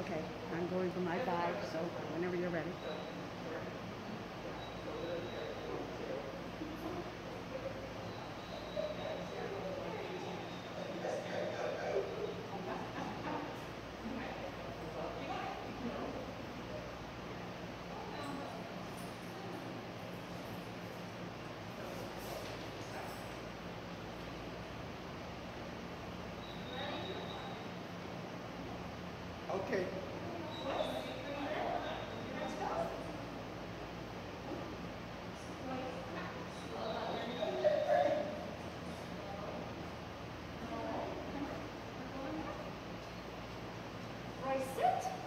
Okay, I'm going for my five, so whenever you're ready. Okay. Right, sit.